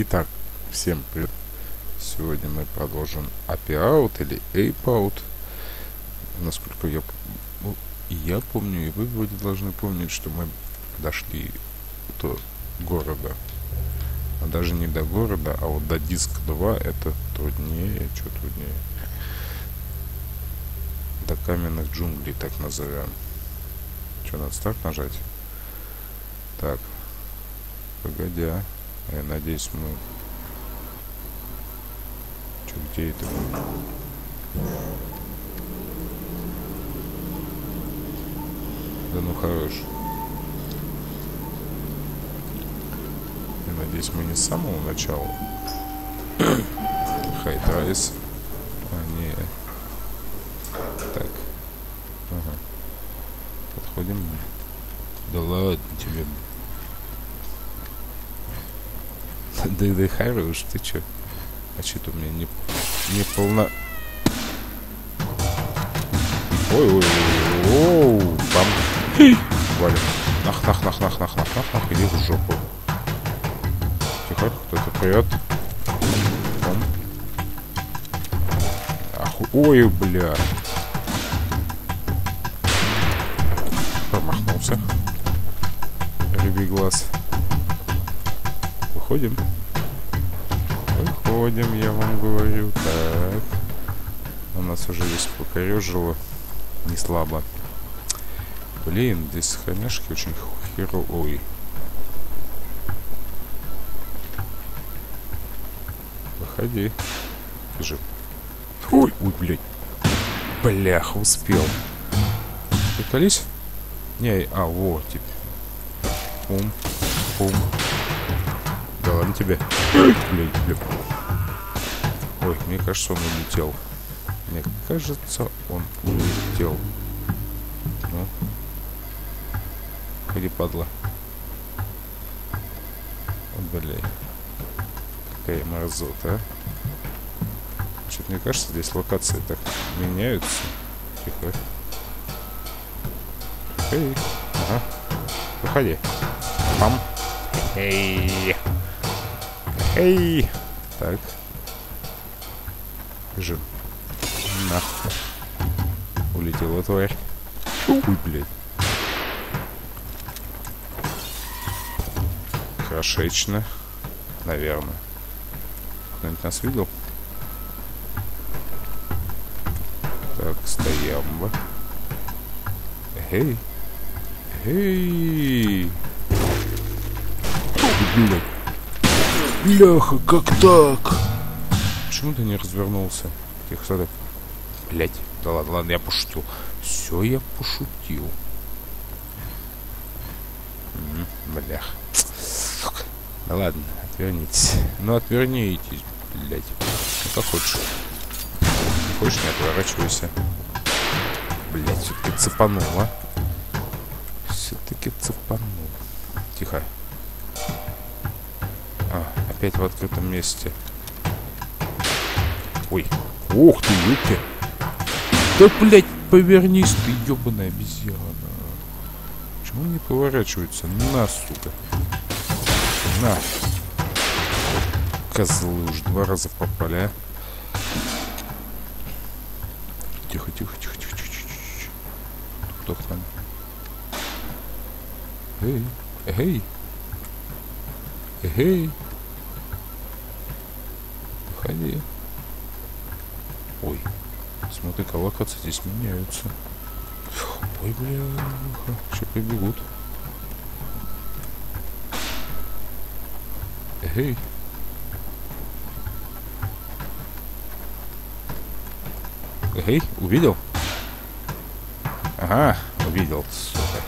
Итак, всем привет. Сегодня мы продолжим API Out или Ape Out. Насколько я, ну, я помню, и вы вроде должны помнить, что мы дошли до города. А даже не до города, а вот до диск 2 это труднее. Что труднее? До каменных джунглей, так назовем. Что, надо старт нажать? Так. Погоди. Я надеюсь, мы... Че, где это? Да ну хорош. Я надеюсь, мы не с самого начала. High Rise. А, не. Так. Ага. Подходим. Да ладно Да, да хорош, ты чё? А что-то у меня не, не полно... Ой, ой, ой, оу, бам. Валим. Нах, нах, иди в жопу. Тихо, кто-то прет. Аху... Ой, бля. Промахнулся. Рыбий глаз. Выходим. Выходим, я вам говорю. Так. У нас уже здесь покорежило. Не слабо. Блин, здесь хомяшки очень херово. Ой. Выходи. Бежи. Ой, ой, блядь. Блях, успел. Приколись? Не, а, вот, типа. Пум, пум. Да ладно тебе. Блядь, блядь. Ой, мне кажется, он улетел. Мне кажется, он улетел. Ну. Ходи, падла. Блядь. Какая мерзота, а. Что-то мне кажется, здесь локации так меняются. Тихо. Эй. Ага. Выходи. Пам. Эй. Эй! Так. Бежим. Нахуй. Улетела тварь. Ой, блядь. Хорошечно. Наверное. Кто-нибудь нас видел? Так, стоям. Эй. Эй. Блядь. Бляха, как так? Почему ты не развернулся? Тихо, сюда. Блять. Да ладно, ладно, я пошутил. Все, я пошутил. Блях. Да ладно, отвернитесь. Ну, отвернитесь, блять. Ну, как хочешь. Не хочешь, не отворачивайся. Блять, все-таки цепанул, а? Все-таки цепанул. Тихо. А, опять в открытом месте. Ой. Ух ты, юбки. Да, блядь, повернись ты, ебаная обезьяна. Почему не поворачиваются? На, сука. На. Козлы уж два раза попали, а. Тихо, тихо, тихо, тихо, тихо, тихо. Кто к нам? Эй, эй. Эй. Выходи. Ой. Смотри-ка, локации здесь меняются. Ой, бля. Еще побегут. Эй. Эй, увидел? Ага, увидел, сука.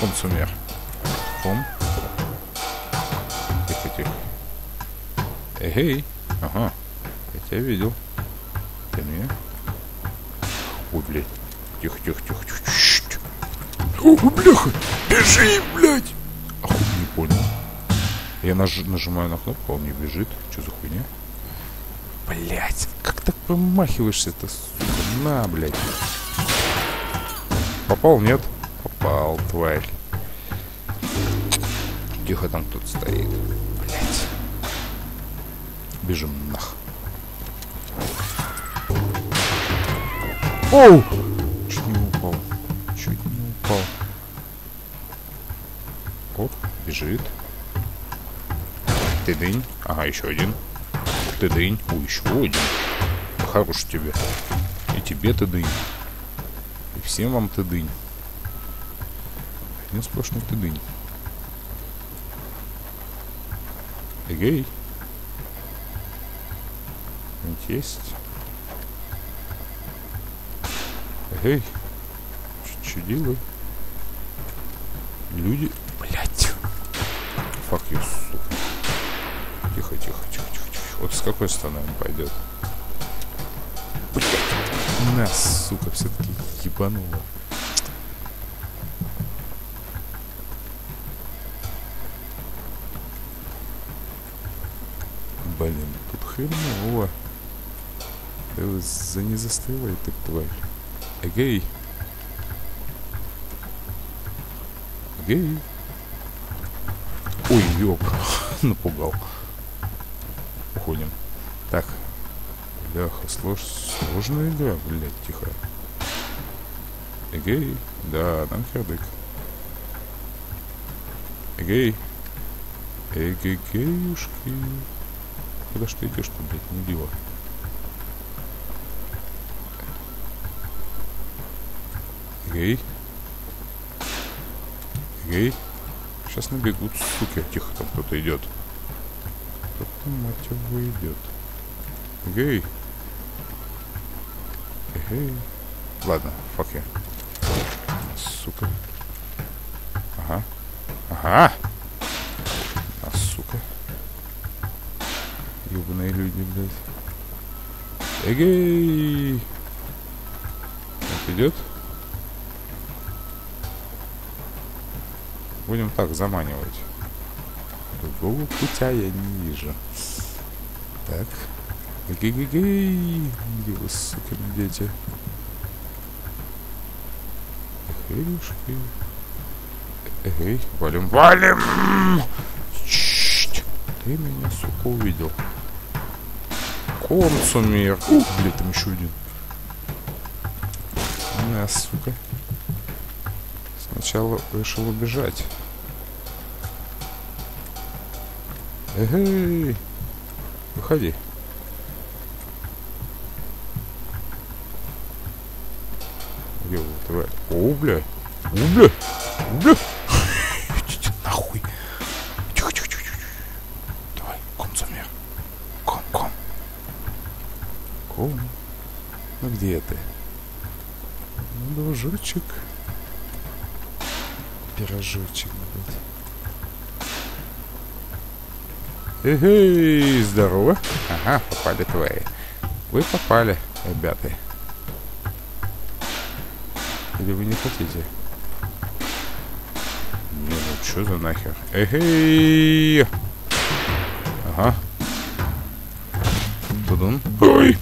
Консумер. Пом. Тихо-тихо. Эй, ага. Я тебя видел. Меня? Ой, блядь. Тихо, тихо, тихо, тихо. О, бляха! Бежи, блядь! Охуй, не понял. Я наж нажимаю на кнопку, а он не бежит. Что за хуйня? Блять, как так промахиваешься-то, сука? На, блядь. Попал, нет? Попал, тварь. Тихо там тут стоит. Блять. Бежим нах. Оу! Чуть не упал. Чуть не упал. Оп, бежит. Ты дынь. Ага, еще один. Ты дынь. Ой, еще один. Хорош тебе. И тебе ты дынь. И всем вам ты дынь. Один сплошной ты дынь. Эгей. Есть. Эй, чудилы. Люди. Блять. Фак сука. Тихо, тихо, тихо, тихо, тихо. Вот с какой стороны он пойдет? Блять. Нас, сука, все-таки ебануло. Блин, тут хреново. Ты за не застревай, ты тварь. Эгей. Эгей. Ой, ёп. Напугал. Уходим. Так. Бляха, слож... сложная игра, блядь, тихо. Эгей. Да, нам хердык. Эгей. Эгегеюшки. Куда ж ты идешь-то, блядь, не дива? Эгей. Эгей. Сейчас набегут, суки. Тихо, там кто-то идет. Кто-то, мать его, идет. Эгей. Эгей. Ладно, факи. Сука. Ага. Ага. А, сука. Ёбаные люди, блядь. Эгей. Вот идет. Будем так заманивать. Другого путя я не вижу. Так. Эгей-гей-гей. Где вы, сукины дети? Эгейшки. Эгей. Валим, валим! Ты меня, сука, увидел. Консумер. Ух, блядь, там еще один. На, сука. Сначала решил убежать. Эгей! Выходи. Вы, тварь? О, бля! О, бля! О, бля! Нахуй! Тихо, тихо, тихо, тихо. Давай, ком за меня. Ком, ком. Ком. Ну где ты? Ну, дружочек. Пирожочек, блядь. Эй, здорово. Ага, попали твои. Вы попали, ребята. Или вы не хотите? Не, ну что за нахер? Эй! Ага. Тудун. Ой!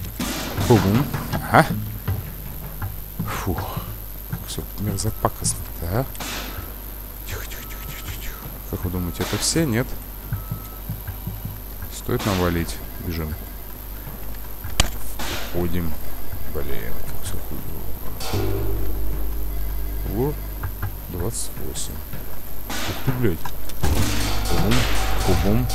Бум. Ага. Фух. Все мерзопакостно-то, а? Тихо, тихо, тихо, тихо, тихо. Как вы думаете, это все? Нет? Стоит навалить. Бежим. Ходим. Блин, как все хуево. Вот. 28. Ух ты, блядь. Бум. Бум.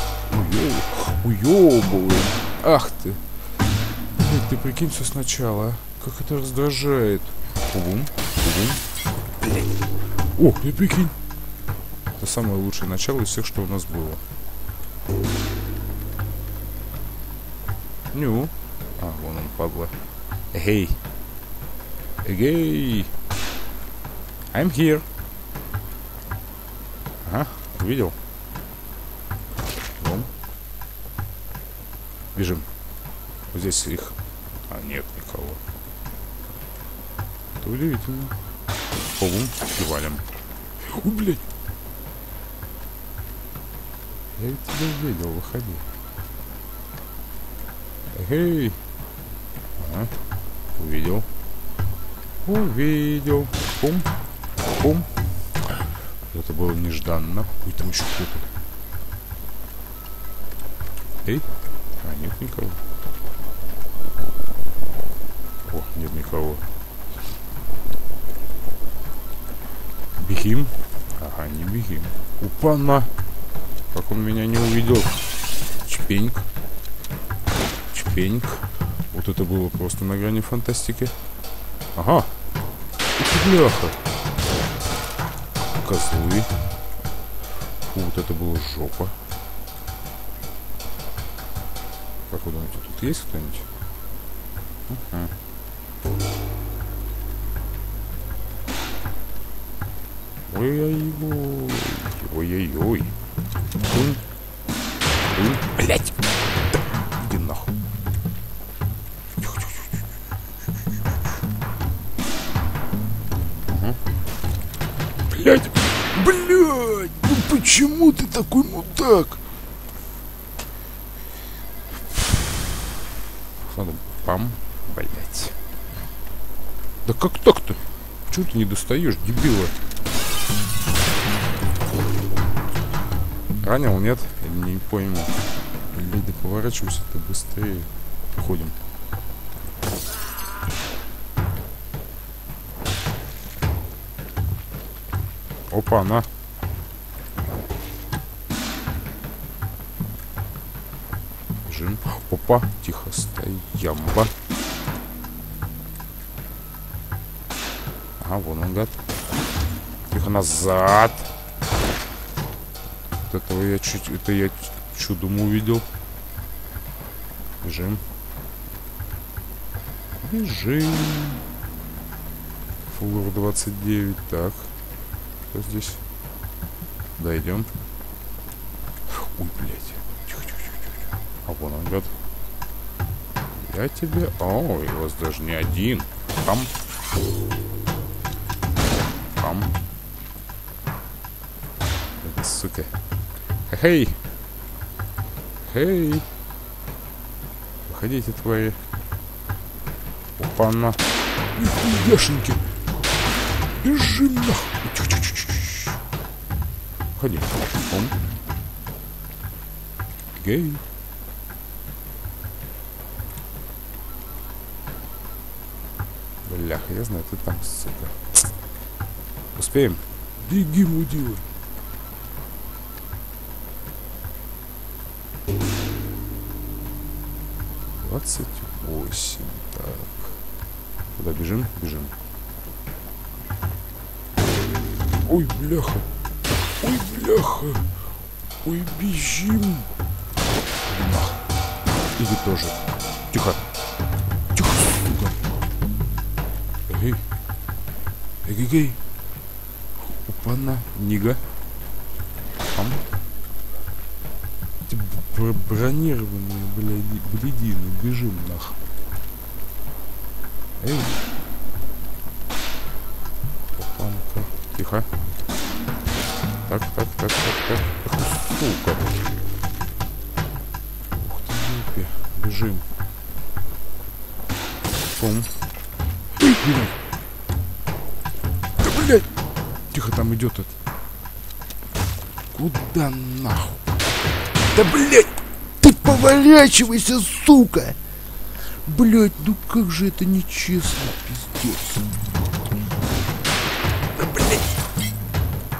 Уёбывай. Ах ты. Блядь, ты прикинь все сначала, а? Как это раздражает. Бум. Бум. О, ты прикинь. Это самое лучшее начало из всех, что у нас было. Ню. А, вон он, падла. Эй. Эгей. I'm here. Ага, увидел. Вон. Бежим. Вот здесь их... А, нет никого. Это удивительно. Бум, и валим. О, блядь. Я ведь тебя видел, выходи. Эй! Ага. Увидел. Увидел. Пум. Пум. Это было нежданно. Ой, там еще кто-то. Эй. А, нет никого. О, нет никого. Бегим. Ага, не бегим. Упана. Как он меня не увидел. Чпеньк. Чпеньк. Вот это было просто на грани фантастики. Ага. Бляха. Козлы. Фу, вот это было жопа. Как вы думаете, тут есть кто-нибудь? Ой-ой-ой. Как так-то? Чего ты не достаешь, дебила? Ранил, нет? Не пойму. Блядь, да поворачивайся ты быстрее. Ходим. Опа, на. Бежим. Опа, тихо, стоямба. Ага, вон он, гад. Тихо, назад. Вот этого я чуть... Это я чудом увидел. Бежим. Бежим. Фуллер 29. Так. Что здесь? Дойдем. Ой, блядь. Тихо, тихо, тихо, тихо. А вон он, гад. Я тебе... О, у вас даже не один. Там. Там. Это сука. Хей! Хей! Выходите, твои. Опа-на. Нихуяшеньки! Бежим нахуй! Ходи. Он. Гей. Бляха, я знаю, ты там, сука. Успеем? Беги, мудила. Двадцать восемь. Так. Куда бежим? Бежим. Ой, бляха. Ой, бляха. Ой, бежим. И вы тоже. Тихо. Тихо, сука. Эй. Эгегей. Опа-на. Нига. Там. Бронированные, блядь, бледины. Бежим, нах. Эй. Поворачивайся, сука. Блядь, ну как же это нечестно, пиздец. Да, блядь.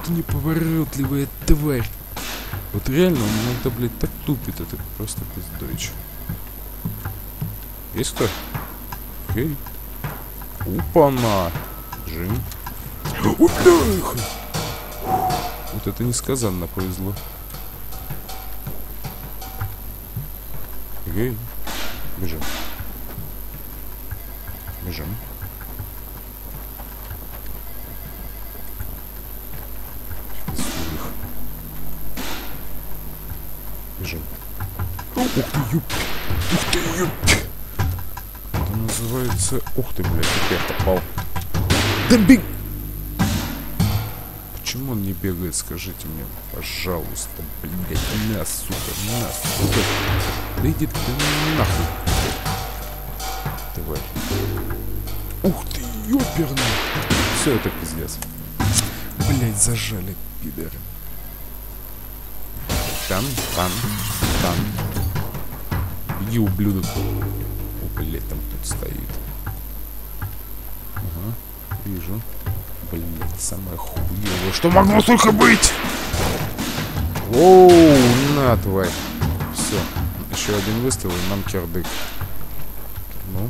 Ты неповоротливая тварь. Вот реально, он иногда, блядь, так тупит, это просто пиздойч. Есть кто? Окей. Упана. Джим. Бляха! Вот это несказанно повезло. Окей. Бежим. Бежим. Бежим. Ух ты, юб. Ух ты, юб. Это называется... Ух ты, блядь, как я попал. Да бег... Почему он не бегает, скажите мне, пожалуйста, блядь, на, сука, на, сука. Да иди ты нахуй. Тварь. Ух ты, ёперный. Все, это пиздец. Блять, зажали, пидоры. Там, там, там. Уходи, ублюдок. О, блядь, там тут стоит. Ага, вижу. Блядь, самое хуевое, что могло только быть! Оу, на, тварь. Еще один выстрел, и нам кирдык. Ну.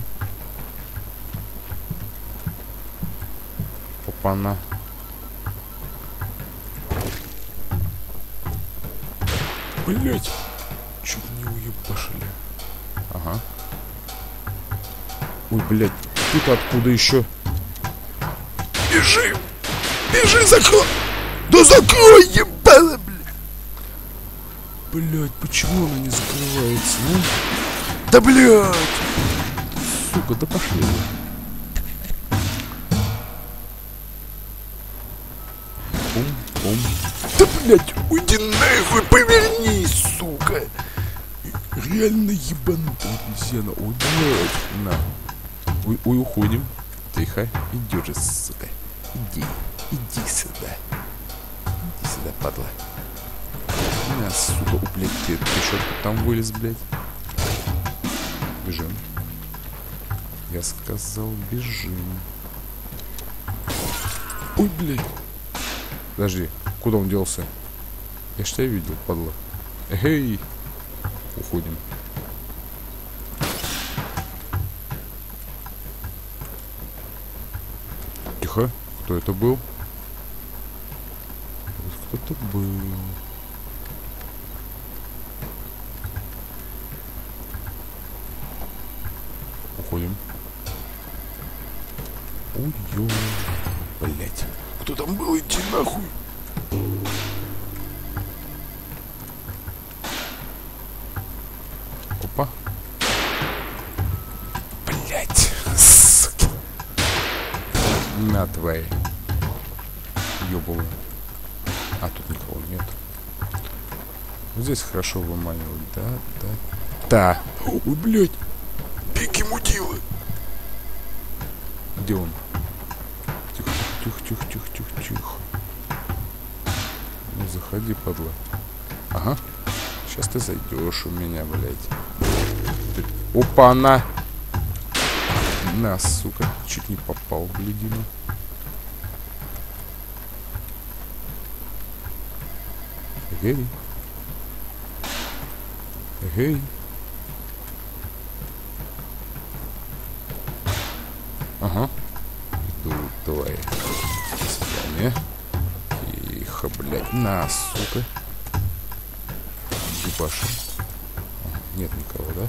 Опа-на. Блять. Чуть не уебашили. Ага. Ой, блядь. Тут откуда еще? Бежи! Бежи, закрой! Да закрой, ебало, блядь! Блядь, почему она не а? Да блядь! Сука, да пошли. Пум-пум. Да блядь, уйди нахуй, повернись, сука! Реально ебанутая обезьяна. Ой, блядь, на. Ой, ой, уходим. Тихо, иди же, сука. Иди, иди сюда. Иди сюда, падла. На, сука, о, блядь, ты, ты что там вылез, блядь? Бежим. Я сказал, бежим. Ой, блядь. Подожди, куда он делся? Я ж тебя видел, падла. Эй, уходим. Тихо. Кто это был? Кто-то был. Хорошо выманивать. Да, да. Да. Ой, блядь. Беги, мудилы. Где он? Тихо, тихо, тихо, тихо, тихо, тихо. Ну, заходи, падла. Ага. Сейчас ты зайдешь у меня, блядь. Ты... Опа, она! На, сука. Чуть не попал, блядина. Эй. Эй. Ага. Иду твои. До свидания. Тихо, блядь. На, сука. Ебаши. Нет никого, да?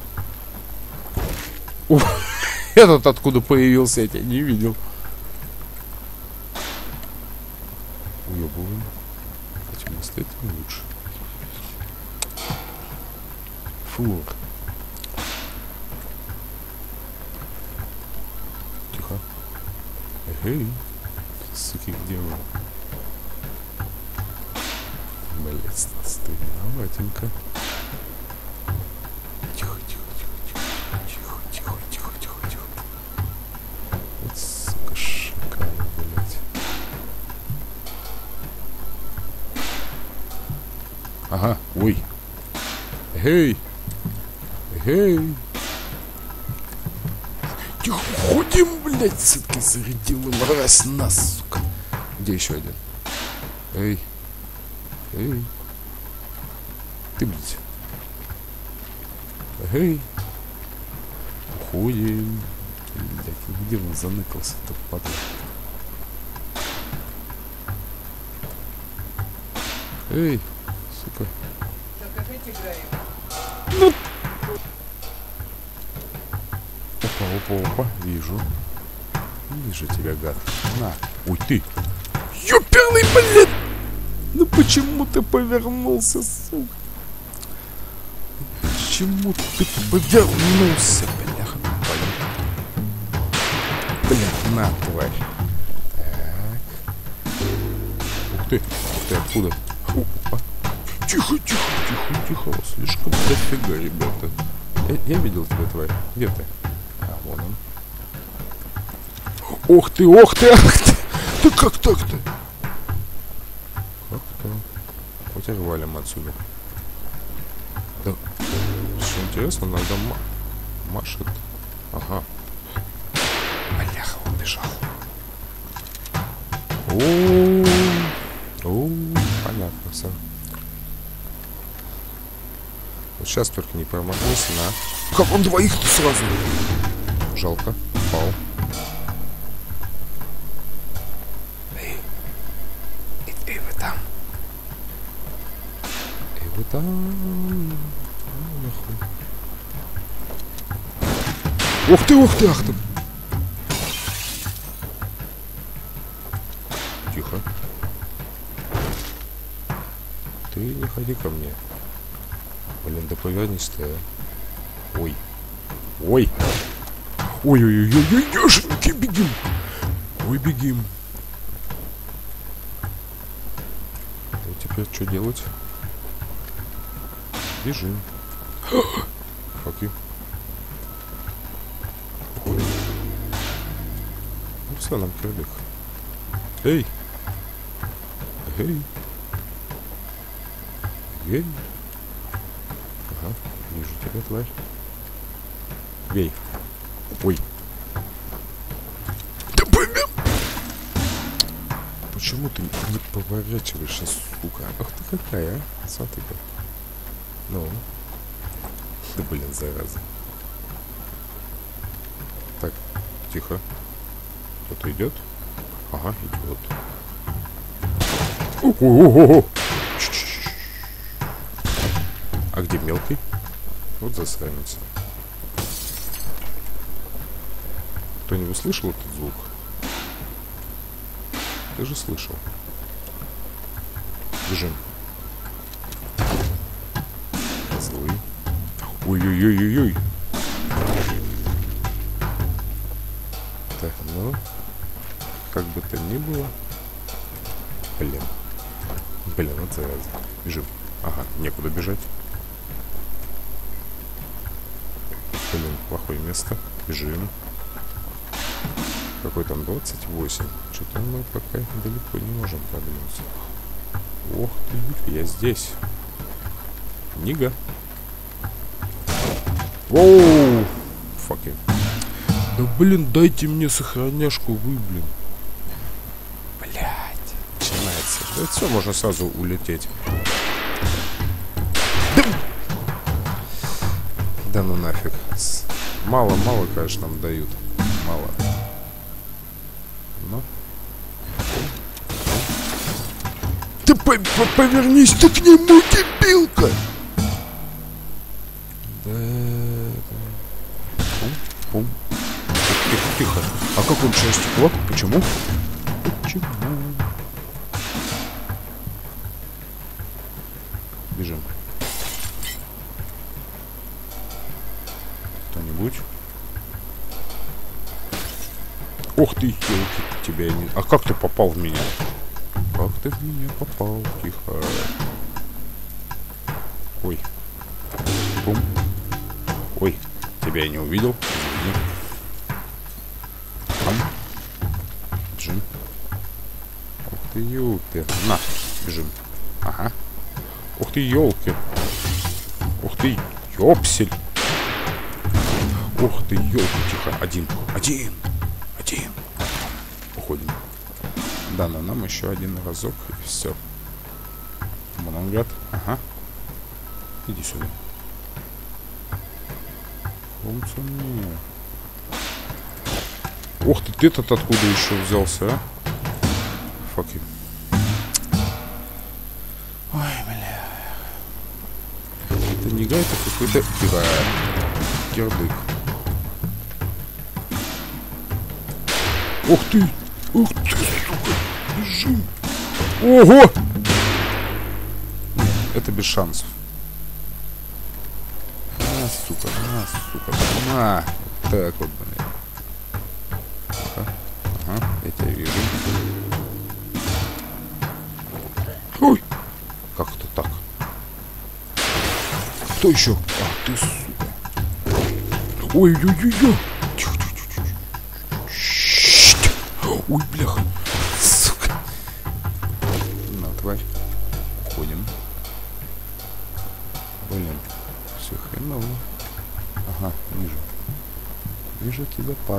Ух, этот откуда появился, я тебя не видел. Уебываем. Этим лучше. Фу. Тихо. Эй, суки, где вы? Блять, стыдно, батенька. Ага, ой. Эй! Эй! Тихо, ходим, блядь, зарядила, мразь нас, сука. Где еще один? Эй. Эй. Ты, блядь. Эй. Уходим. Блядь, где он заныкался-то, падла? Эй, опа, вижу. Вижу тебя, гад. На. Ой, ты. Ёперный, блядь! Ну почему ты повернулся, сука? Почему ты повернулся, бляха? Блядь, на, тварь. Так. Ух ты, ух ты, откуда? Опа. Тихо, тихо, тихо, тихо. Слишком дофига, ребята. Я, я видел тебя, тварь. Где ты? А, вон он. Ох ты, ох ты, ах ты! Да как так-то? Как-то. Хотя валим отсюда. Да. Что интересно, надо... ма- машет. Ага. Бляха, убежал. О, о, понятно все. Вот сейчас только не промахнулся на... Как он двоих-то сразу? Жалко. Пал. Ну, нахуй. Ух ты, ух ты, ах ты. Тихо. Ты не ходи ко мне. Блин, да повернись ты. а. Ой. Ой. Ой-ой-ой-ой, еженьки, бегим. Ой, бегим. И теперь что делать? Бежим. You. Ой. Ну нам крыльях. Эй! Эй! Эй! Ага, вижу тебя, тварь. Гей. Ой. Почему ты не поворачиваешься, сука? Ах ты какая, а? Смотри-ка. Ну. Да блин, зараза. Так, тихо. Кто-то идет? Ага, идет. Чш-чш-чш. А где мелкий? Вот засранец. Кто-нибудь слышал этот звук? Ты же слышал. Бежим. Ой-ой-ой-ой-ой. Так, ну, как бы то ни было. Блин. Блин, вот зараза. Бежим. Ага, некуда бежать. Блин, плохое место. Бежим. Какой там 28? Что-то мы пока далеко не можем продвинуться. Ох ты, я здесь. Нига. Воу! Факи. Да блин, дайте мне сохраняшку, вы, блин. Блять. Начинается. Да все, можно сразу улететь. Да, да ну нафиг. Мало-мало, конечно, нам дают. Мало. Ну. Ты по- по- повернись ты к нему, дебилка! Почему? Почему? Бежим. Кто-нибудь? Ух ты, елки, тебя не... А как ты попал в меня? Как ты в меня попал? Тихо. Разок и все. Мононград. Ага. Иди сюда. Мне. Ух ты, ты этот откуда еще взялся, а? Факи. Ой, бля. Это не гай, это какой-то типа, кирдык. Ух ты! Ух ты, сука! Бежим! Ого! Это без шансов. На, сука, на, сука, на. Так вот, блин. Ага, ага, я тебя вижу. Ой! Как это так? Кто еще? А, ты, сука. Ой-ой-ой-ой!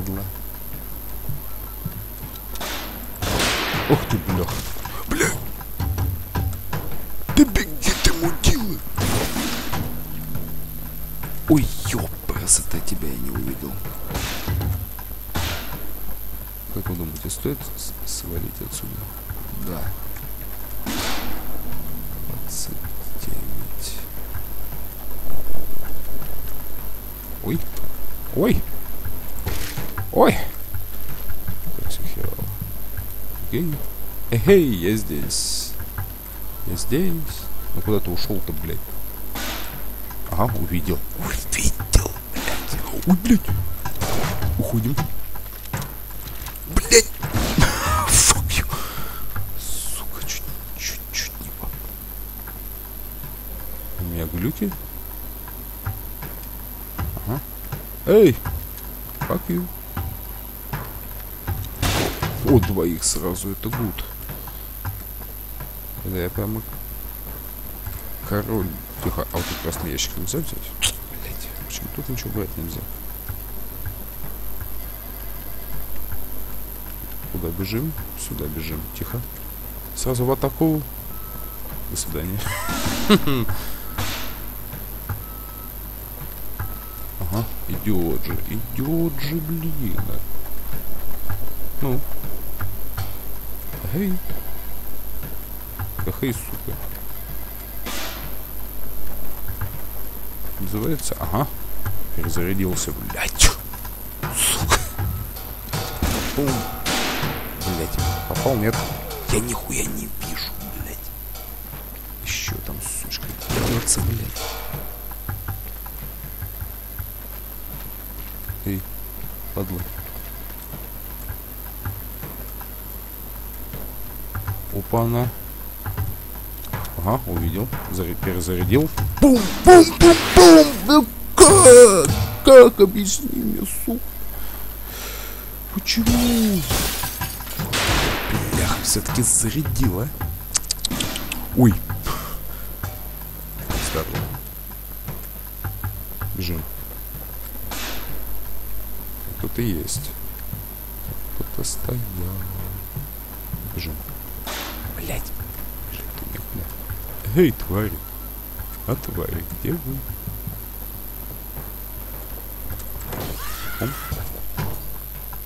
Тебя, здесь. Ну куда ты ушел-то, блядь? Ага, увидел. Увидел, блядь. Ой, блядь. Уходим. Блядь! You. Сука, чуть, чуть-чуть не попал. У меня глюки. Ага. Эй! Fuck you. О, двоих сразу, это гуд. Это я прямо король. Тихо, а вот тут красный ящик нельзя взять? Блять, почему тут ничего брать нельзя? Куда бежим? Сюда бежим. Тихо. Сразу в атаку. До свидания. Ага, идет же, идет же, блин. Ну. Эй. Эй, сука. Называется, ага. Перезарядился, блядь. Сука. Бум. Блядь, попал, нет? Я нихуя не вижу, блядь. Еще там, сучка, дернется, блядь. Эй, падла. Опа-на. Ага, увидел. Заря- перезарядил. Бум-бум-бум-бум! Ну как? Как? Объясни мне, сука. Почему? Бляха, все-таки зарядила. Ой. Здорово. Бежим. Кто-то есть. Кто-то стоял. Эй, твари. А твари, где вы?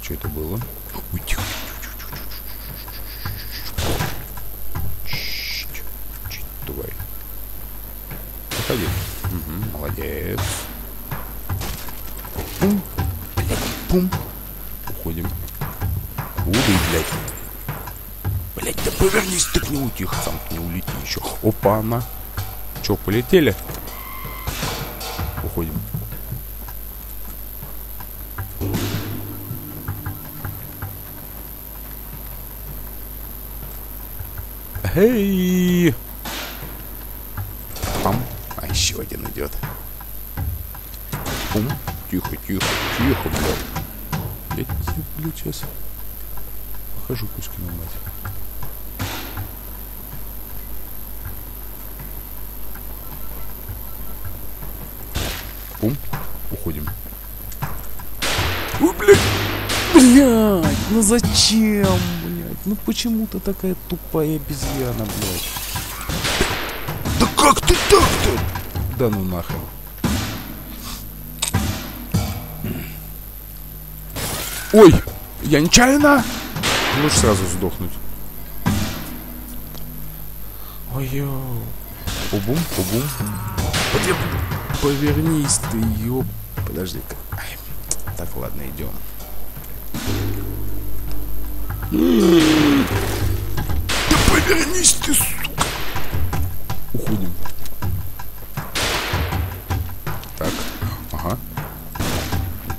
Что это было? Еще. Опа, она. Че, полетели? Уходим. Эй! Пам. А еще один идет. Пум. Тихо, тихо, тихо, блядь. Я тебе, блядь, сейчас похожу Кузькину мать. Ну зачем, блять? Ну почему ты такая тупая обезьяна, блять? Да как ты так-то? Да ну нахрен. Ой, я нечаянно. Лучше сразу сдохнуть. Ой-ё. Убум, убум. Повернись ты, ёп. Подожди-ка. Так, ладно, идем. Да повернись ты, сука. Уходим. Так, ага.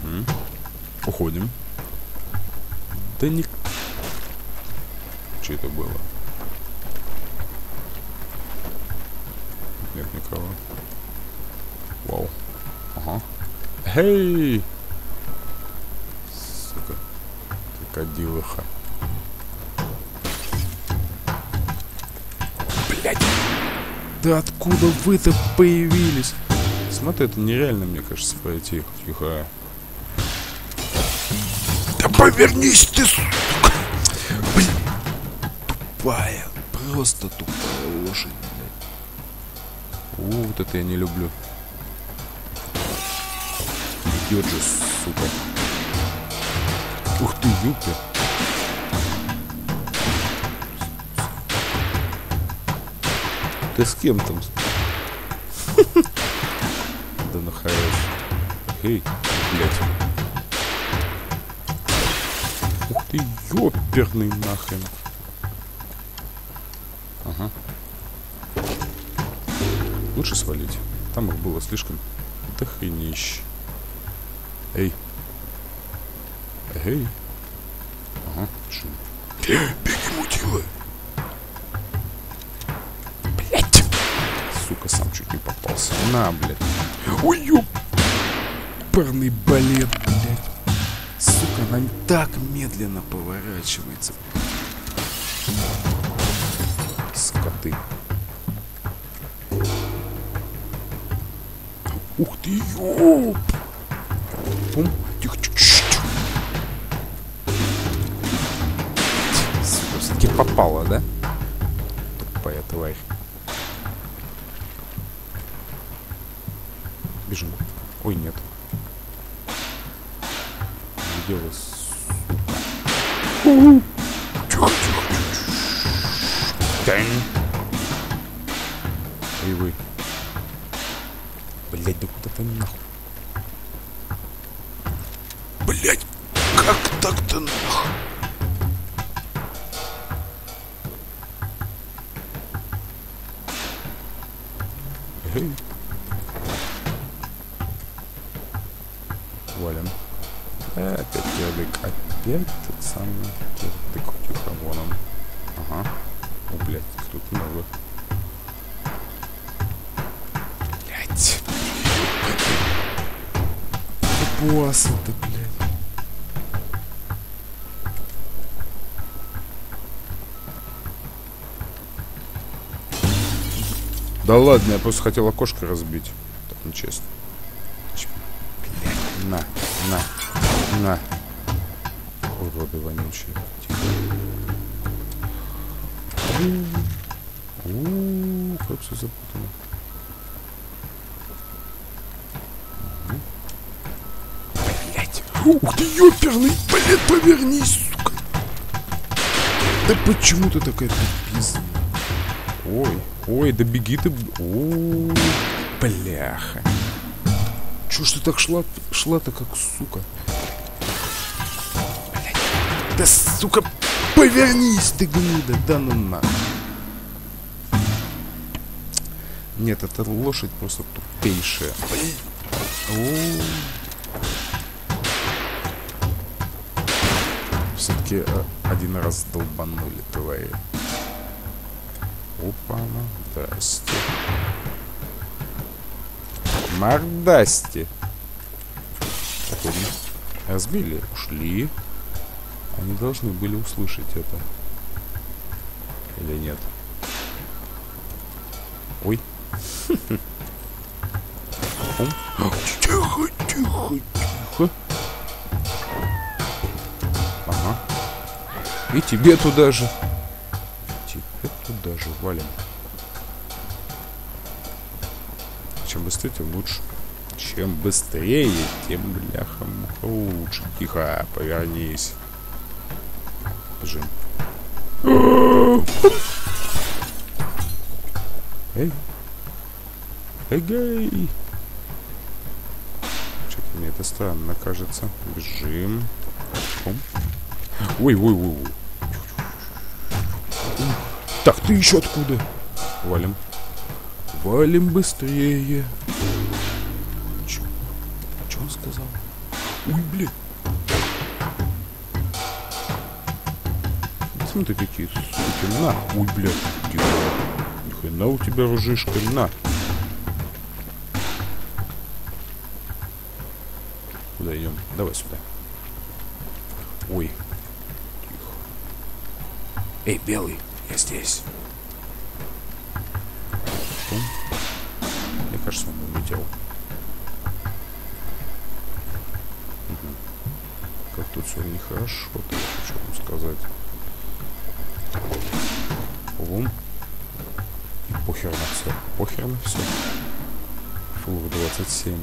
Мгм. Уходим. Да не... Что это было? Нет никого. Вау. Ага. Эй! Вы-то появились? Смотри, это нереально, мне кажется, пройти. Тихо. Повернись ты, сука! Блин, тупая, просто тупая лошадь, блядь. У, вот это я не люблю. Идет же, сука. Ух ты, юпи. Ты с кем там? Ну хорош. Эй, блядь. Ух ты, ёперный нахрен. Ага. Лучше свалить. Там их было слишком дохренище. Эй. Эй. Ага, шум. Беги, мутила. Блять! Сука, сам чуть не попался. На, блядь. Ой. Парный балет, блядь. Сука, она так медленно поворачивается. Скоты. Ух ты, ёп! Пум. Тихо, тихо, тихо, все-таки попала, да? Тупая тварь. Бежим. Ой, нет. Где вы, сука? Папуасы-то, блядь. Да ладно, я просто хотел окошко разбить. Так нечестно. На, на, на. Уроды вонючие. Тихо. У, как все запутано. Ух ты, ёперный, блядь, повернись, сука. Да почему ты такая тупизна? Ой, ой, да беги ты. б- О, Бляха. Чё ж ты так шла, шла-то как сука? Блядь. Да сука, повернись ты, гнида, да ну на. Нет, эта лошадь просто тупейшая. О. Все-таки один раз долбанули твои. Опа, здрасте. Мордасти. Проходим. Разбили, ушли. Они должны были услышать это. Или нет? Ой. И тебе туда же. Тебе туда же валим. Чем быстрее, тем лучше. Чем быстрее, тем бляхом лучше. Тихо, повернись. Бежим. Эй. Эгей. Что-то мне это странно кажется. Бежим. Ой, ой, ой, ой. Так, ты еще откуда? Валим. Валим быстрее. Че? Че он сказал? Ой, блин. Смотри, какие суки. На. Ой, блядь. Тихо. Ни хрена у тебя ружишка. На. Куда идем? Давай сюда. Ой. Эй, белый, здесь. Пум. Мне кажется, он улетел. Мгм. Как тут все нехорошо, так хочу вам сказать. Вон. И похер на все. Похер на все. Фур 27.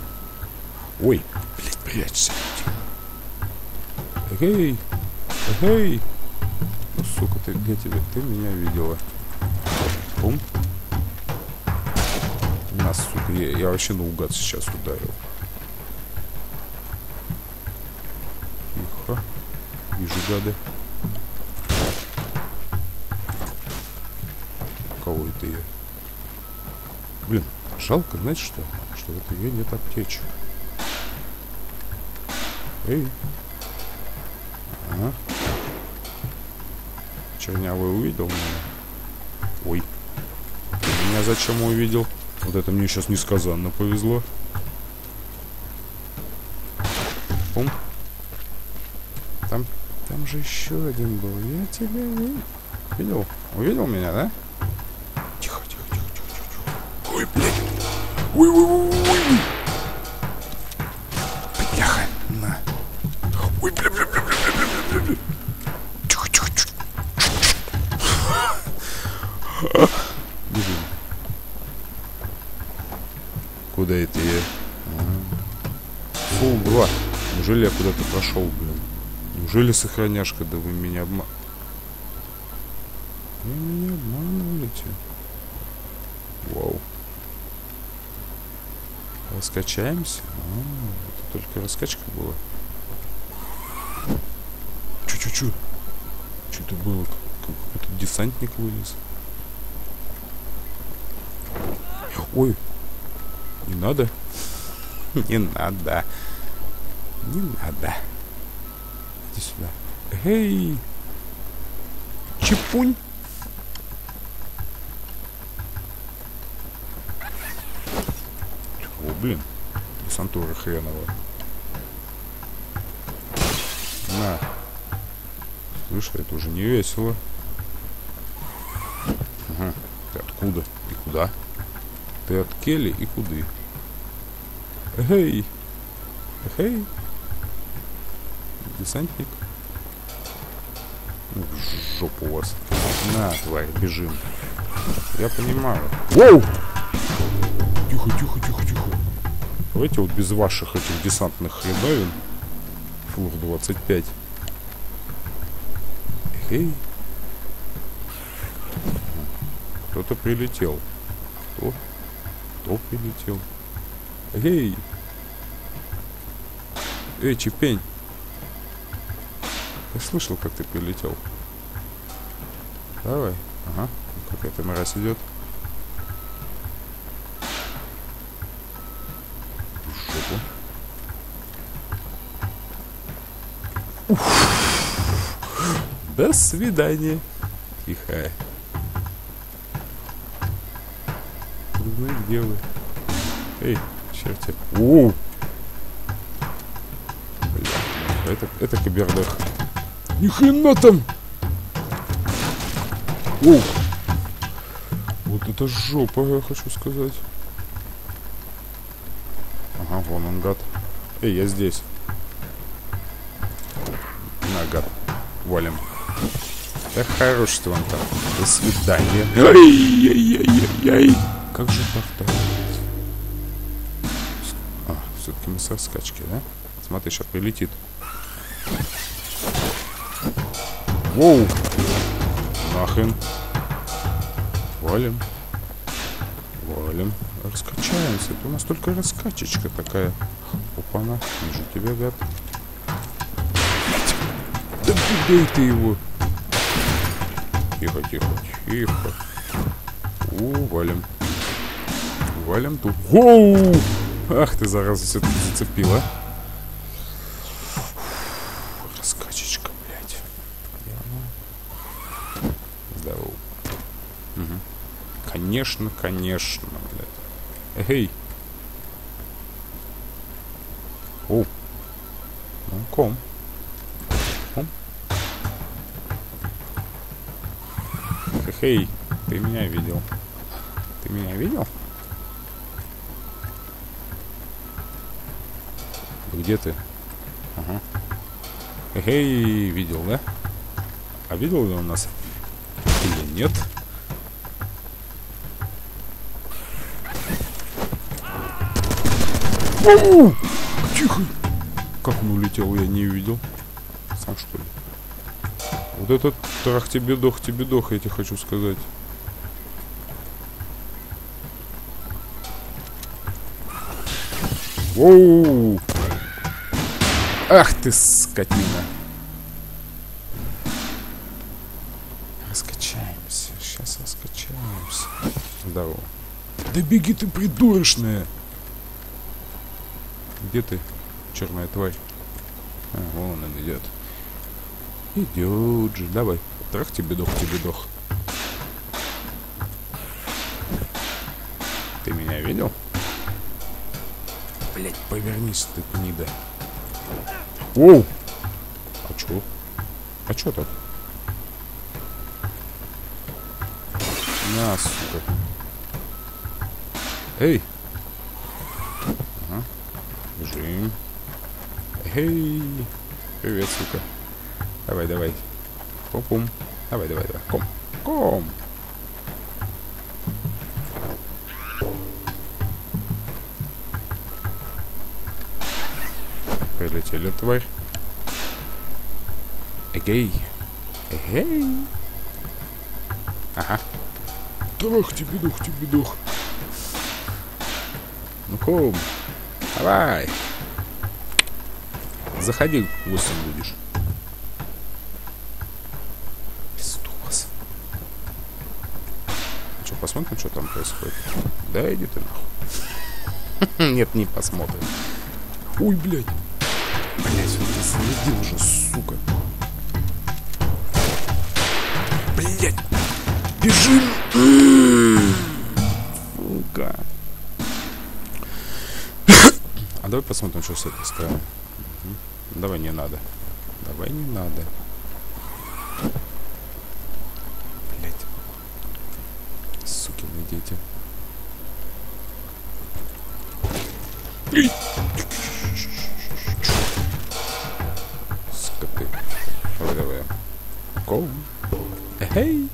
Ой, блядь, прячься. Эй, эй. Сука, ты, где тебя? Ты меня видела. Пум. На, сука, я, я вообще наугад сейчас ударил. Тихо. Вижу гады. Кого это я? Блин, жалко, знаете что? Что в этой игре нет аптечек. Эй. Чернявый увидел меня? Ой. Меня зачем увидел? Вот это мне сейчас несказанно повезло. Пум. Там, там же еще один был. Я тебя ви- видел. Увидел меня, да? Тихо, тихо, тихо, тихо. тихо. Ой, блядь. Ой, ой, ой, ой, Неужели я куда-то прошел, блин? Неужели сохраняшка, да вы меня обма... Вы меня обманываете? Вау. Раскачаемся? А, это только раскачка была. Чу-чу-чу. Что это было? Как- Какой-то десантник вылез. Ой, не надо. Не надо. Не надо. Иди сюда. Эй! Чепунь! О, блин. Десантура хренова. На. Слышь, это уже не весело. Ага. Ты откуда и куда? Ты от Келли и куды? Эй! Эй! Десантник. Ну, в жопу у вас. На, тварь, бежим. Я понимаю. Воу! Тихо, тихо, тихо, тихо. Давайте вот без ваших этих десантных хреновин. Флур 25. Эй. Кто-то прилетел. Кто? Кто прилетел? Эй! Эй, Чепень! Я слышал, как ты прилетел. Давай. Ага. Какая-то мразь идет. В жопу. До свидания. Тихо. Ну где вы? Эй, черти. Оу! Бля, это, это кабердах. Ни хрена там! Оу! Вот это жопа, я хочу сказать. Ага, вон он, гад. Эй, я здесь. На, гад. Валим. Да хорош ты вон там. До свидания. Ай-яй-яй-яй-яй. Как же повторять? А, все-таки мы со скачки, да? Смотри, сейчас прилетит. Воу! Нахрен. Валим. Валим. Раскачаемся. Это у нас только раскачечка такая. Опа-на. Вижу тебя, гад. Да убей ты его. Тихо, тихо, тихо. У, валим. Валим тут. Воу! Ах ты, зараза, все-таки зацепила. Раскачечка, блядь. Я, ну... Здорово. Мгм. Конечно, конечно, блядь. Эй. О. Ну, ком. Ком. Эй, ты меня видел. Ты меня видел? Где ты? Ага. Эй, видел, да? А видел ли он нас? Или нет? Оу! Тихо! Как он улетел, я не видел. Сам что ли? Вот этот трах тебе дох, тебе дох, я тебе хочу сказать. Воу! Ах ты, скотина! Раскачаемся, сейчас раскачаемся. Здорово. Да беги ты, придурочная! Где ты, черная тварь? А, вон он идет. Идет же, давай. Трах тебе дох, тебе дох. Ты меня видел? Блять, повернись ты, гнида. Оу! А чё? А чё так? На, сука. Эй! Ага. Бежим. Эй! Привет, сука. Давай, давай. Пум-пум. Давай, давай, давай. Ком. Ком. Прилетели, тварь. Эгей. Эгей. Ага. Трах тебе дух, тебе дух. Ну, ком. Давай. Заходи, гостем будешь. Пиздос. Что, посмотрим, что там происходит? Да иди ты нахуй. Нет, не посмотрим. Ой, блядь. Блядь, он ты следил уже, сука. Блядь. Бежим. Сука. А давай посмотрим, что с этой стороны. Давай не надо. Давай не надо. Блять. Сукины дети. Скоты. Давай, давай. Ком. Эй.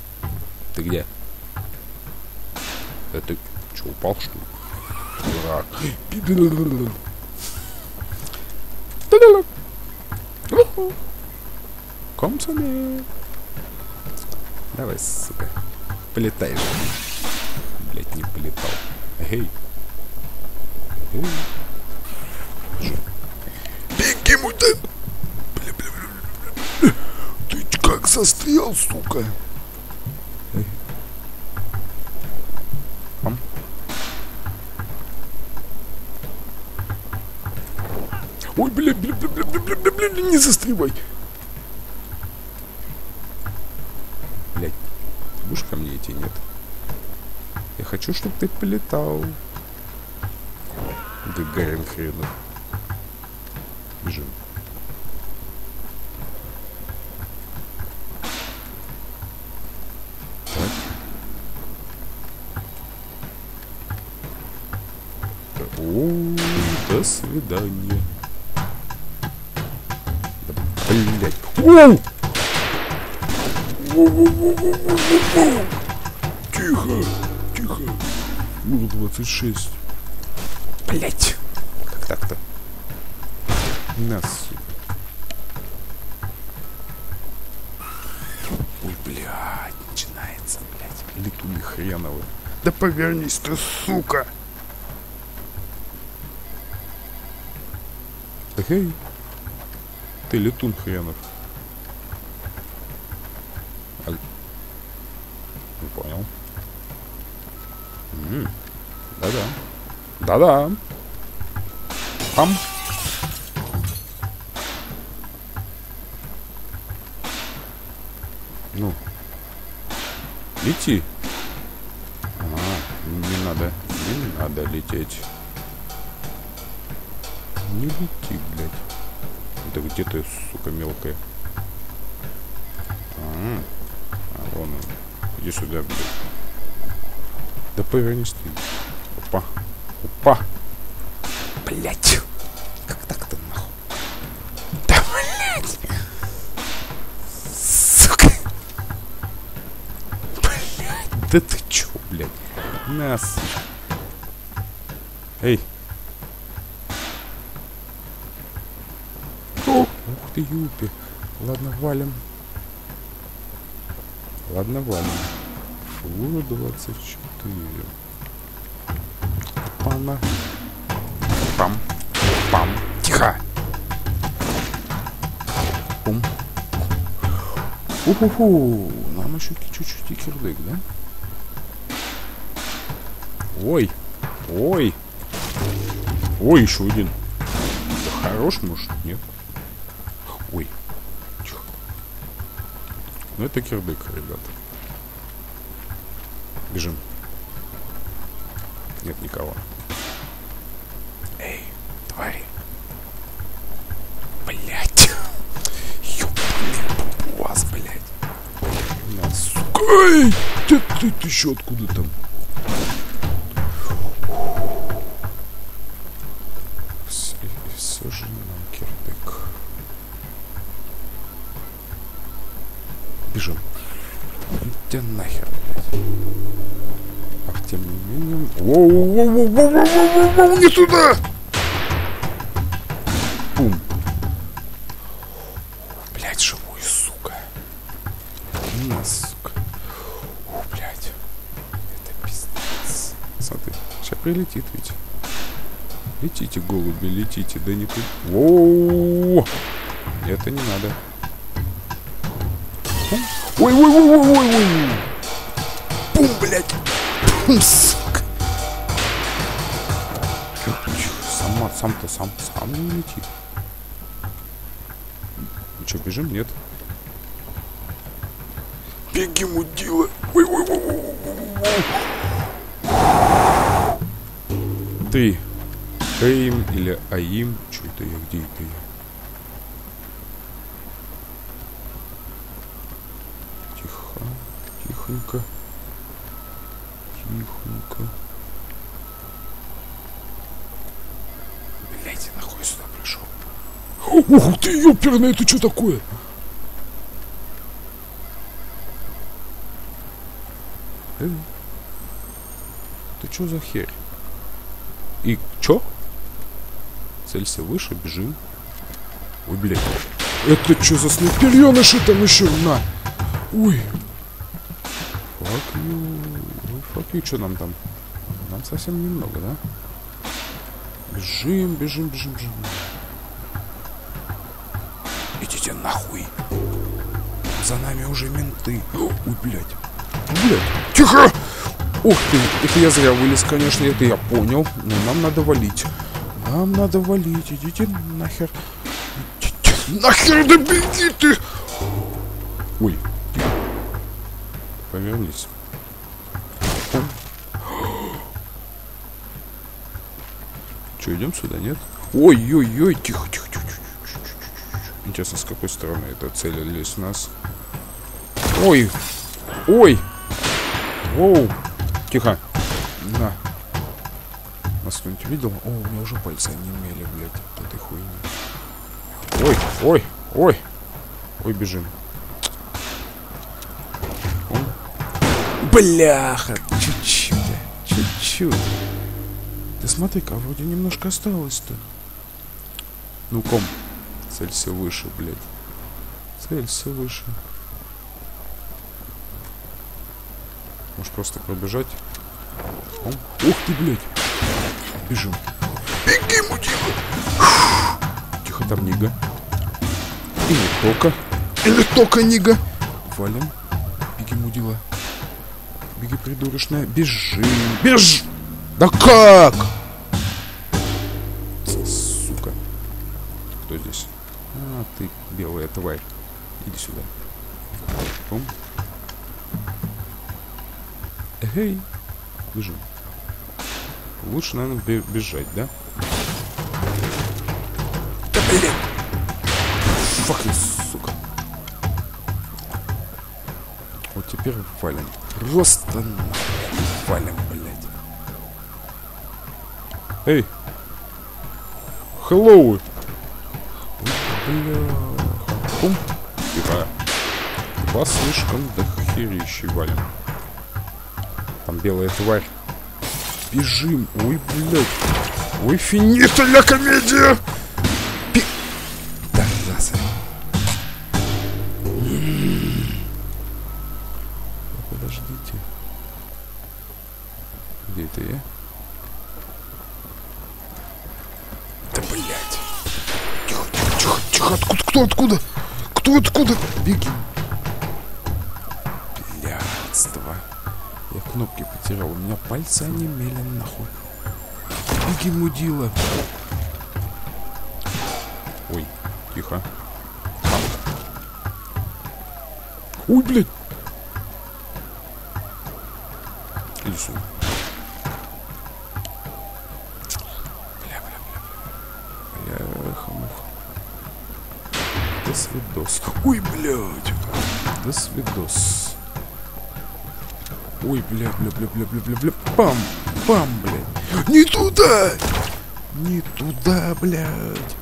Ты где? Ты что, упал, что ли? Дурак. Тихо, тихо. Ур 26. Блять. Как так-то? На, сука. Ой, блядь, начинается, блядь. Летуны хреновы. Да повернись ты, сука! Эй, ты летун хренов. А- Не понял. М, Да-да. Да-да. Пам. Ну. Лети. А, не надо. Не надо лететь. Не лети, блядь. Да где ты, сука, мелкая? А, а вон он. Иди сюда, блядь. Да повернись ты. Опа. Опа. Блять. Как так-то нахуй? Да блять. Сука. Блять. Да ты чё, блять? Нас. Эй. О, ух ты, юпи. Ладно, валим. Ладно, валим. Фура 24. Пана. Пам. Пам. Тихо. Пум. Уху-ху. Нам еще чуть-чуть и кирдык, да? Ой. Ой. Ой, еще один. Хорош, может, нет? Ой. Тихо. Ну это кирдык, ребята. Бежим. Нет никого. Эй, твари. Блять. Ёбаный вас, блять. На, сука. Эй, ты, ты, ты еще откуда там? Все, же нам кирдык. Бежим. Иди нахер, блядь. А тем не менее... Воу-воу-воу-воу-воу-воу-воу, не туда! Бум. Блядь, живой, сука. На, сука. Ух, блядь. Это пиздец. Смотри, сейчас прилетит ведь. Летите, голуби, летите, да не тут. Воу! Это не надо. Ой, ой, ой, ой, ой, ой. Бум, блядь. Бум, сука. Чё, чё, Сама, сам-то сам, сам не летит. Ну что, бежим? Нет. Беги, мудила. Ой, ой, ой, ой, ой, ой. Ты. Эйм или Аим. Что это я? Где это я? Ух ты, ёперный, это что такое? Э? Ты что за херь? И чё? Целься выше, бежим. Ой, блядь. Это что за снайперёныши там еще? На! Ой! Fuck you. Ой, fuck you. Что нам там? Нам совсем немного, да? Бежим, бежим, бежим, бежим. Идите нахуй. За нами уже менты. Ой, блядь. Блядь. Тихо! Ух ты, это я зря вылез, конечно, это я понял. Но нам надо валить. Нам надо валить. Идите нахер. Идите нахер, да беги ты! Ой. Повернись. Че, идем сюда, нет? Ой-ой-ой, тихо, Интересно, с какой стороны это целились нас? Ой, ой, воу, тихо, на. Нас кто-нибудь видел? О, у меня уже пальцы онемели, блядь, от этой хуйни. Ой, ой, ой, ой, бежим. Ой. Бляха, чуть-чуть, чуть-чуть. Ты смотри-ка, вроде немножко осталось-то. Ну, ком, целься выше, блядь. Целься выше. Может просто пробежать? Ком. Ух ты, блядь. Бежим. Беги, мудила. Тихо, там Нига. И не только. И не только Нига. Валим. Беги, мудила. Беги, придурочная. Бежим. Беж! Да как? Тварь. Иди сюда. Пум. Эй, бежим. Лучше, наверное, бе- бежать, да? Да блин! Фак, сука. Вот теперь валим. Просто валим, блядь. Эй! Hello! Бля. Пум. Тихо. Вас слишком дохерищи валим. Там белая тварь. Бежим. Ой, блядь. Ой, финита ля комедия. Пи... Так, заса. Подождите. Где это я? Да блядь. Тихо, тихо, тихо, тихо. Откуда, кто, откуда? Кто, откуда? Беги. Блядство. Я кнопки потерял. У меня пальцы онемели нахуй. Беги, мудила. Ой, тихо. Ой, блядь. Иди сюда. Бля, бля, бля, бля. Бляха, муха. До свидос. Ой, блядь. До свидос. Ой, бля, бля, бля, бля, бля, бля, бля. Пам, пам, блядь. Не туда! Не туда, блядь.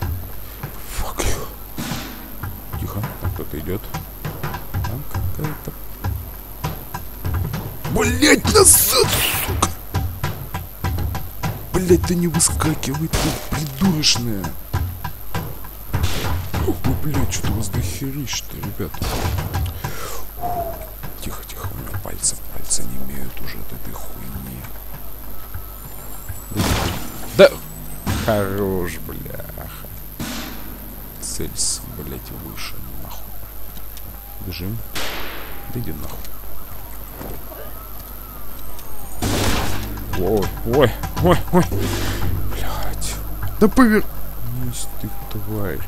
You. Тихо, там кто-то идет. Там какая-то... Блять, назад, сука! Блять, да не выскакивай, ты придурочная. Ой, блядь, что-то у вас дохерищ-то, ребят. Тихо, тихо, у меня пальцы, пальцы не имеют уже от этой хуйни. Да, хорош, бляха. Цельс, блять, выше, нахуй. Бежим. Да иди нахуй. Ой, ой, ой, ой. Блять. Да повернись ты, тварь.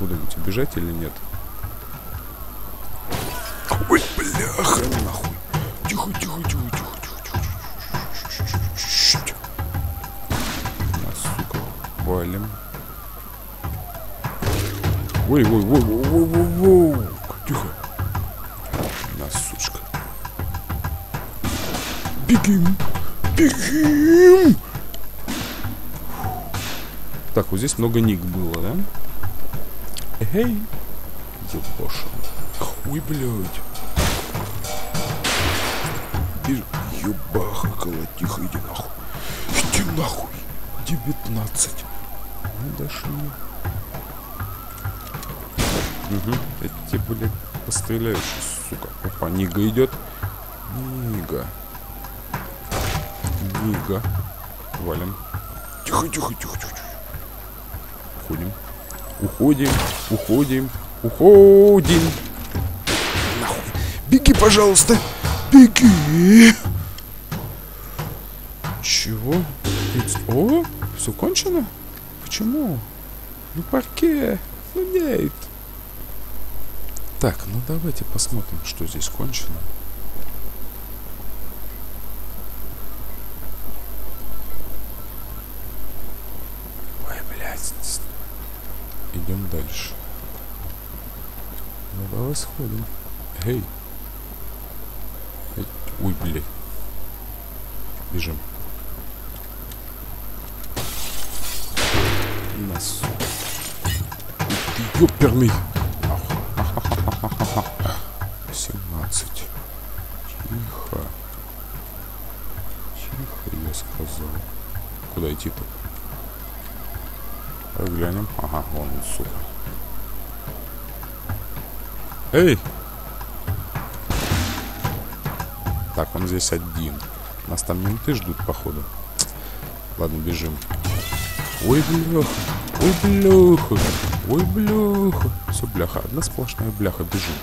Как вы думаете, бежать или нет? Ой, бляха, нахуй. Тихо, тихо, тихо, тихо, тихо, тихо, тихо. На, сука, валим. Ой, ой, ой, ой, ой, ой. Тихо. На, сучка. Бегим. Бегим. Так, вот здесь много ник было, да? Эй, ебаша. Ой, блядь. Ебаха, колотиха, иди нахуй. Иди нахуй. 19. Мы дошли. Угу. Эти, блядь, постреляющие, сука. Опа, Нига идет. Нига. Нига. Валим. Тихо, тихо, тихо, тихо. тихо. Уходим. Уходим, уходим, уходим. Нахуй. Беги, пожалуйста. Беги. Чего? О, все кончено? Почему? Ну, парке. Ну, нет. Так, ну давайте посмотрим, что здесь кончено. Ой, блядь. Идем дальше. Ну давай сходим. Эй. Эй, Ой, блядь. Бежим. Нас. Ёперный. 17. Тихо. Тихо, я сказал. Куда идти-то? Давай глянем. Ага, вон он, сука. Эй! Так, он здесь один. Нас там менты ждут, походу. Ладно, бежим. Ой, бляха. Ой, бляха. Ой, бляха. Все, бляха. Одна сплошная бляха. Бежим.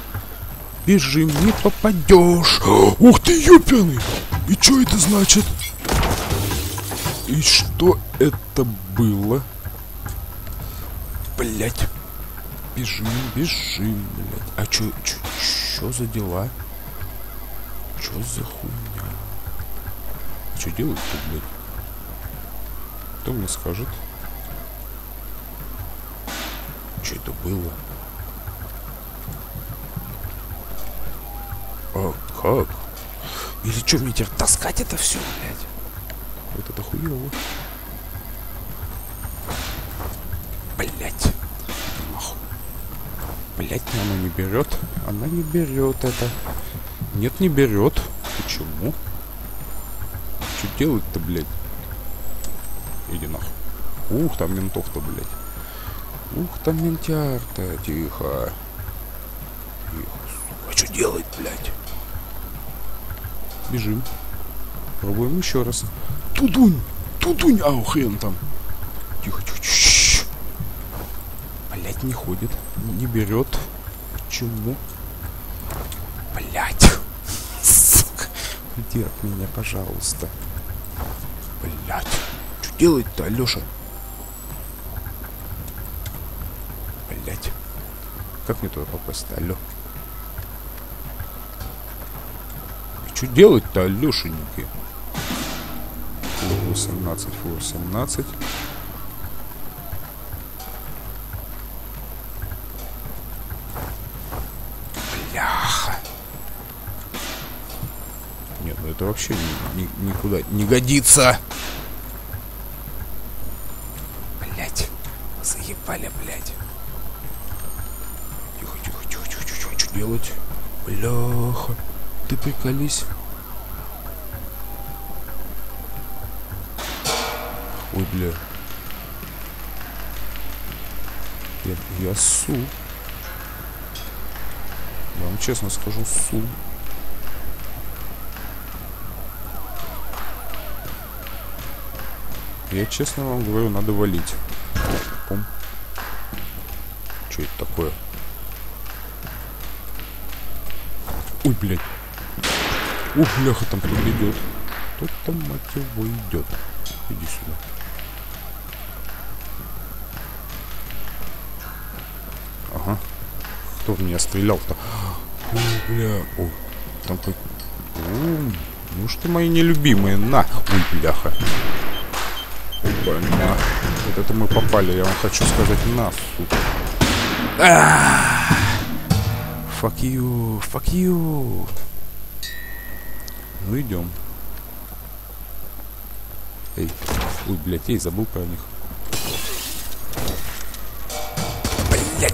Бежим, не попадешь. Ух ты, ёпяный. И что это значит? И что это было? Блять. Бежим, бежим, блять. А чё, чё, чё за дела? Чё за хуйня? Что делать-то, блядь? Кто мне скажет? Что это было? А как? Или что, мне теперь таскать это все, блядь? Вот это хуево. Блять, она не берет. Она не берет это. Нет, не берет. Почему? делать-то, блядь? Иди нахуй. Ух, там ментов-то, блядь. Ух, там ментяр-то. Тихо. Тихо, сука. Что делать, блядь? Бежим. Пробуем еще раз. Тудунь! Тудунь! Ау, хрен там. Тихо, тихо, тихо. Блять, не ходит. Не берет. Почему? Блять. Уйди от меня, пожалуйста. Блять. Что делать-то, Алеша? Блять. Как мне туда попасть-то, алло? Что делать-то, Алешеньки? Фур 18, фур 17. Это вообще ни- ни- никуда не годится. Блять. Заебали, блять. Тихо, тихо, тихо, тихо, тихо. Что делать? Бляха. Ты приколись. Ой, бля. Я, я су. Я вам честно скажу, су. Я честно вам говорю, надо валить. Что это такое? Ой, блядь. Ух, бляха, там кто-то идет. Кто-то, мать его, идет. Иди сюда. Ага. Кто в меня стрелял-то? Ой, бля. О, там как... Ну что мои нелюбимые. На. Ой, бляха. На. Вот это мы попали, я вам хочу сказать. На, сука. Fuck you, fuck you. Ну идем. Эй, ой, блядь, эй, забыл про них. Блядь,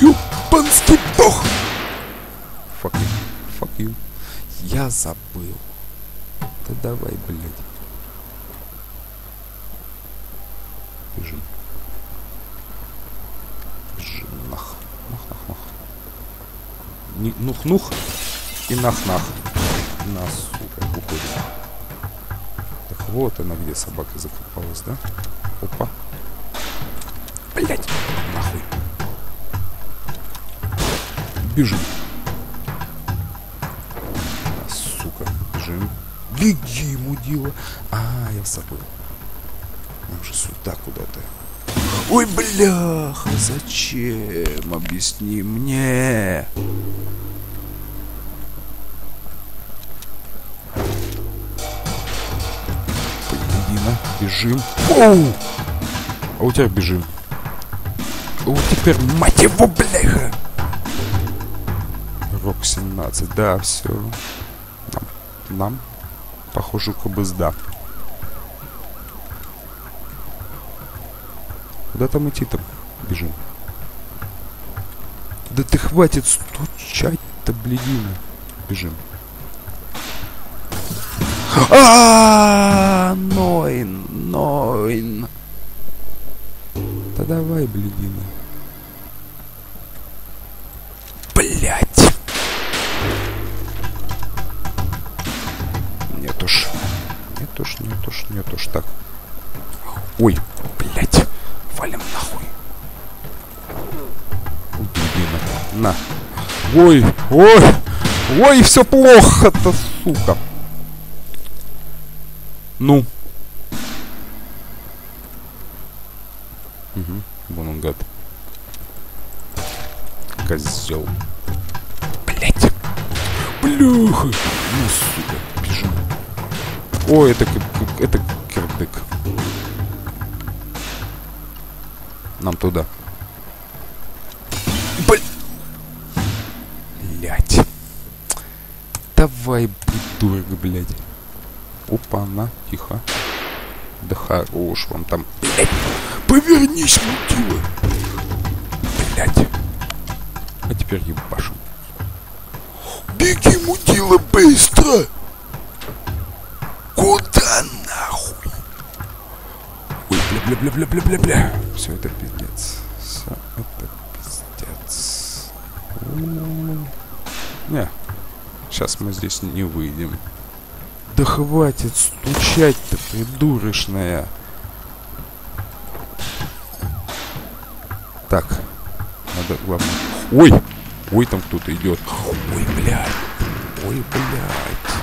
ёбанский бог! Fuck you, fuck you. Я забыл. Да давай, блядь. Бежим. Бежим, нах. Нах, нах, нах. Ни- Нух-нух и нах-нах. На, сука, уходит. Так вот она где собака закопалась, да? Опа. Блять, нахуй. Бежим. А, сука, бежим. Беги, мудила. А, я забыл. Нам же сюда куда-то. Ой, бляха, зачем? Объясни мне. Поедина, бежим. Оу! А у тебя бежим. Вот теперь, мать его, бляха! Рок 17, да, все. Нам, нам похоже, кобызда. Куда там идти-то? Бежим. Да ты хватит стучать-то, блядина. Бежим. А, Нойн, Нойн. Да давай, блядина. Блять. Нет уж. Нет уж, нет уж, нет уж. Так. Ой, Ой, ой. Ой, все плохо-то, сука. Ну. Угу. Вон он, гад. Козел. Блять. Блюха. Ну, сука. Бежим. Ой, это, это кирдык. Нам туда. давай, придурок, блядь. Опа, она тихо. Да хорош вам там. Блядь, повернись, мудила. Блядь. А теперь ебашим. Беги, мудила, быстро! Куда нахуй? Ой, бля-бля-бля-бля-бля-бля-бля. Все это пиздец. Все это пиздец. Не, сейчас мы здесь не выйдем. Да хватит стучать-то, придурочная. Так, надо, главное... Ой! Ой, там кто-то идет. Ой, блядь. Ой, блядь.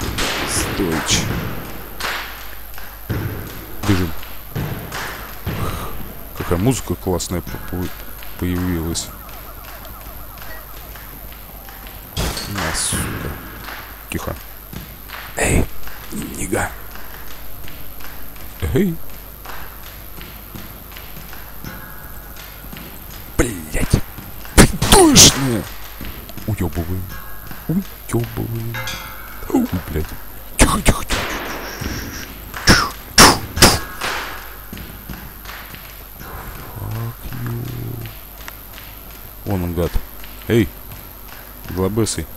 Стойч. Бежим. Какая музыка классная по- по- появилась. На, сука. Тихо. Эй, нига. Эй. Блять. Точно. Уебываем. Уебываем. Ой, блядь. Тихо, тихо, тихо. Вон он, гад. Эй, глобесый.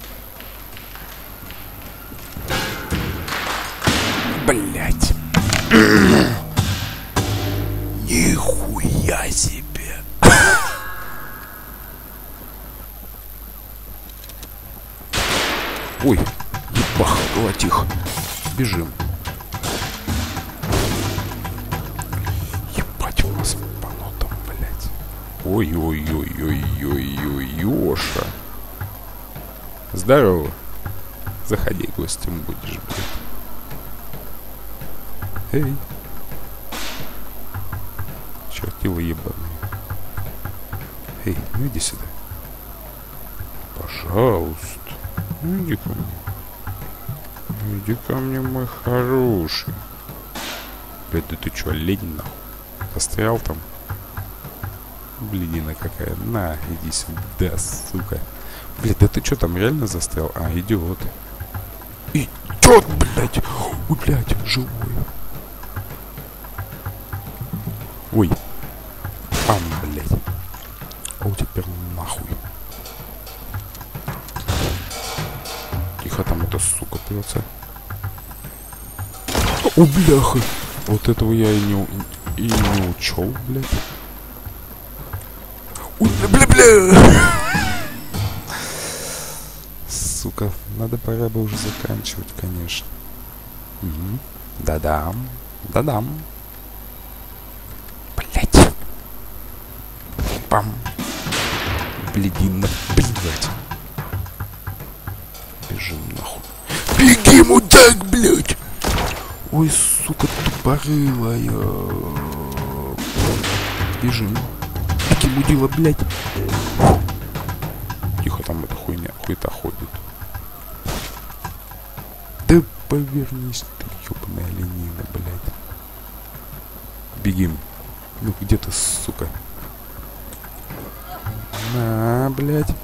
Чё, олень нахуй? Застрял там? Блядина какая. На, иди сюда, сука. Блядь, да ты чё там реально застрял? А, идиот. Идиот, блядь! Ой, блядь, живой. Ой. Ам, блядь. А у теперь нахуй. Тихо там эта сука прется. О, бляха! Вот этого я и не, и не учел, блядь. Ой, бля-бля-бля! Сука, надо пора бы уже заканчивать, конечно. Мгм. Да-дам, да-дам. Блять. Пам. Блядина, тупорылая. Бежим. Беги, мудила, блядь. Тихо, там эта хуйня, хуета ходит. Да повернись ты, ёбаная ленина, блядь. Бегим. Ну где ты, сука? На, блядь.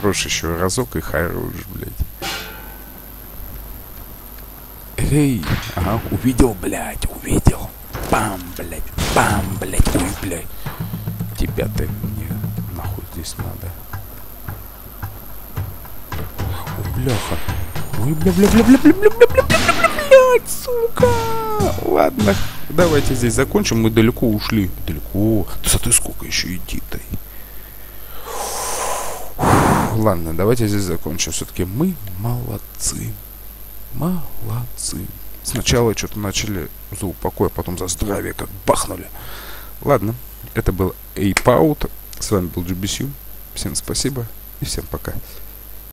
Хорош еще разок и хорош, блядь. Эй, ага, увидел, блядь, увидел. Бам, блядь, бам, блядь, ой, блядь. Тебя-то мне нахуй здесь надо. Ой, бляха. Ой, бля, бля, бля, бля, бля, бля, бля, бля, бля, бля, блядь, сука. Ладно, давайте здесь закончим. Мы далеко ушли. Далеко. Да ты сколько еще идти-то? Ладно, давайте здесь закончим. Все-таки мы молодцы. Молодцы. Сначала что-то начали за упокой, а потом за здравие как бахнули. Ладно, это был Out. С вами был GBC. Всем спасибо и всем пока.